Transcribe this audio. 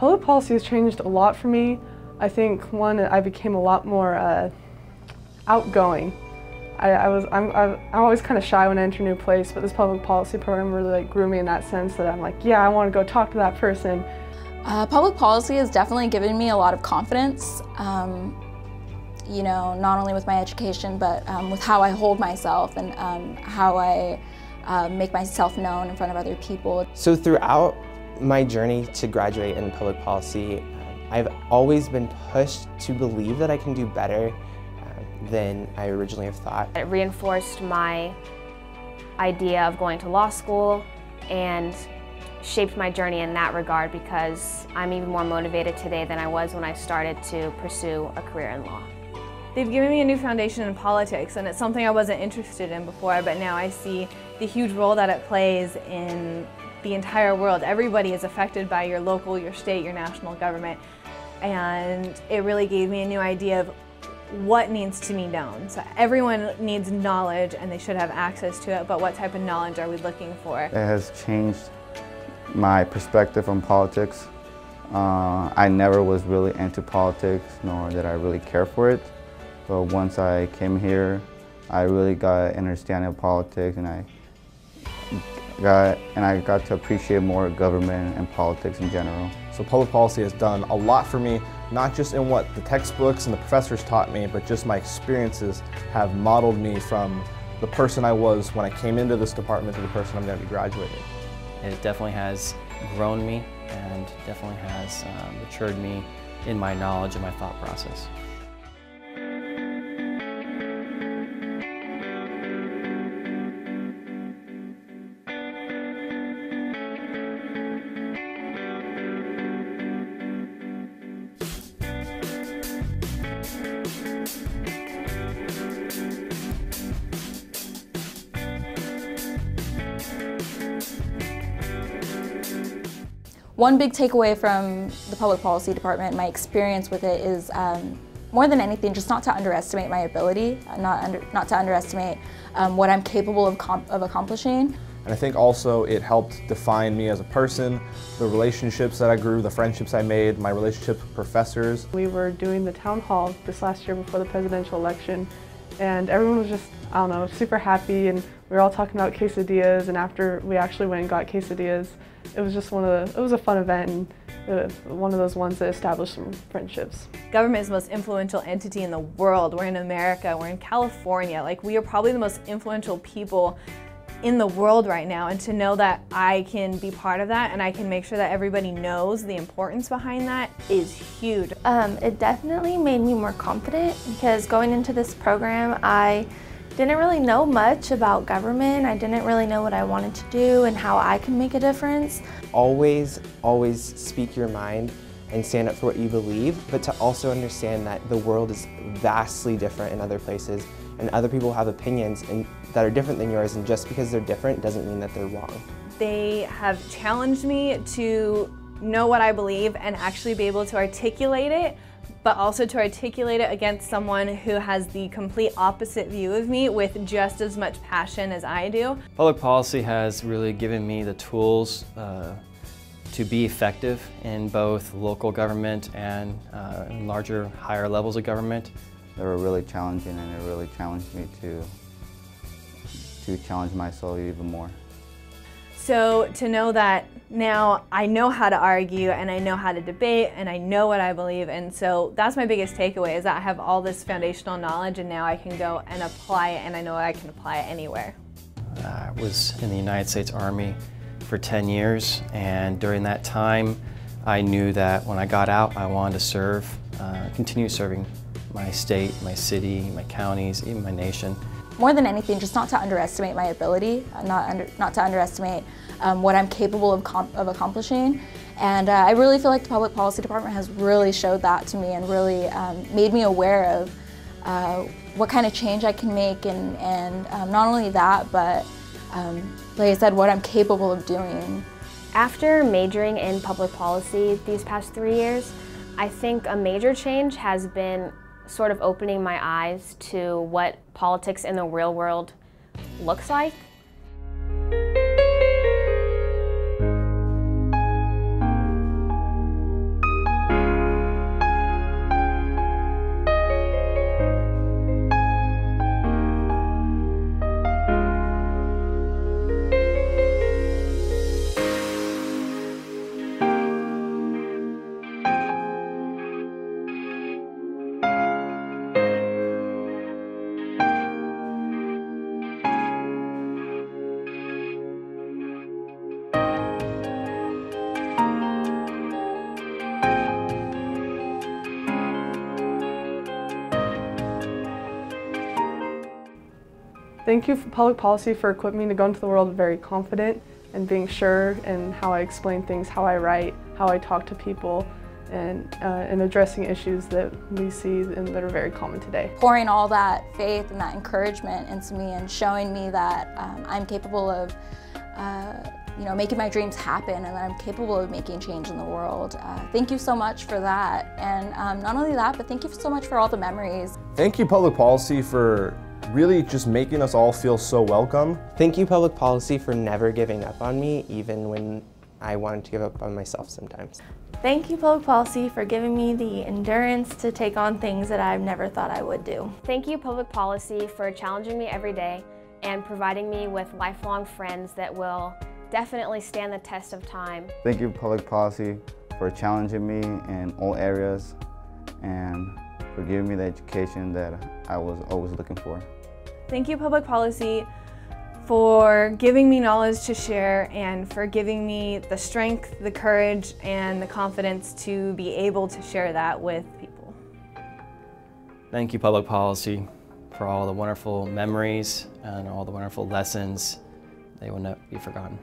Public policy has changed a lot for me. I think one, I became a lot more uh, outgoing. I, I was, I'm, I'm always kind of shy when I enter a new place, but this public policy program really like grew me in that sense that I'm like, yeah, I want to go talk to that person. Uh, public policy has definitely given me a lot of confidence. Um, you know, not only with my education, but um, with how I hold myself and um, how I uh, make myself known in front of other people. So throughout my journey to graduate in public policy, I've always been pushed to believe that I can do better uh, than I originally have thought. It reinforced my idea of going to law school and shaped my journey in that regard because I'm even more motivated today than I was when I started to pursue a career in law. They've given me a new foundation in politics and it's something I wasn't interested in before but now I see the huge role that it plays in the entire world. Everybody is affected by your local, your state, your national government and it really gave me a new idea of what needs to be known. So everyone needs knowledge and they should have access to it, but what type of knowledge are we looking for? It has changed my perspective on politics. Uh, I never was really into politics, nor did I really care for it. But once I came here, I really got an understanding of politics and I got, and I got to appreciate more government and politics in general. So public policy has done a lot for me, not just in what the textbooks and the professors taught me, but just my experiences have modeled me from the person I was when I came into this department to the person I'm going to be graduating. It definitely has grown me and definitely has um, matured me in my knowledge and my thought process. One big takeaway from the public policy department, my experience with it is um, more than anything, just not to underestimate my ability, not, under, not to underestimate um, what I'm capable of, of accomplishing. And I think also it helped define me as a person, the relationships that I grew, the friendships I made, my relationships with professors. We were doing the town hall this last year before the presidential election and everyone was just, I don't know, super happy and we were all talking about quesadillas and after we actually went and got quesadillas, it was just one of the, it was a fun event and uh, one of those ones that established some friendships. Government is the most influential entity in the world. We're in America, we're in California. Like we are probably the most influential people in the world right now and to know that I can be part of that and I can make sure that everybody knows the importance behind that is huge. Um, it definitely made me more confident because going into this program I didn't really know much about government. I didn't really know what I wanted to do and how I can make a difference. Always, always speak your mind and stand up for what you believe, but to also understand that the world is vastly different in other places and other people have opinions and, that are different than yours and just because they're different doesn't mean that they're wrong. They have challenged me to know what I believe and actually be able to articulate it but also to articulate it against someone who has the complete opposite view of me with just as much passion as I do. Public policy has really given me the tools uh, to be effective in both local government and uh, larger, higher levels of government. They were really challenging and it really challenged me to, to challenge myself even more. So to know that now I know how to argue and I know how to debate and I know what I believe and so that's my biggest takeaway is that I have all this foundational knowledge and now I can go and apply it and I know I can apply it anywhere. I was in the United States Army for 10 years and during that time I knew that when I got out I wanted to serve, uh, continue serving my state, my city, my counties, even my nation. More than anything, just not to underestimate my ability, not, under, not to underestimate um, what I'm capable of, of accomplishing. And uh, I really feel like the Public Policy Department has really showed that to me and really um, made me aware of uh, what kind of change I can make and, and um, not only that, but um, like I said, what I'm capable of doing. After majoring in public policy these past three years, I think a major change has been sort of opening my eyes to what politics in the real world looks like. Thank you, for Public Policy, for equipping me to go into the world very confident and being sure in how I explain things, how I write, how I talk to people, and, uh, and addressing issues that we see and that are very common today. Pouring all that faith and that encouragement into me and showing me that um, I'm capable of uh, you know, making my dreams happen and that I'm capable of making change in the world. Uh, thank you so much for that. And um, not only that, but thank you so much for all the memories. Thank you, Public Policy, for really just making us all feel so welcome. Thank you, Public Policy, for never giving up on me, even when I wanted to give up on myself sometimes. Thank you, Public Policy, for giving me the endurance to take on things that I've never thought I would do. Thank you, Public Policy, for challenging me every day and providing me with lifelong friends that will definitely stand the test of time. Thank you, Public Policy, for challenging me in all areas and for giving me the education that I was always looking for. Thank you, Public Policy, for giving me knowledge to share and for giving me the strength, the courage, and the confidence to be able to share that with people. Thank you, Public Policy, for all the wonderful memories and all the wonderful lessons. They will not be forgotten.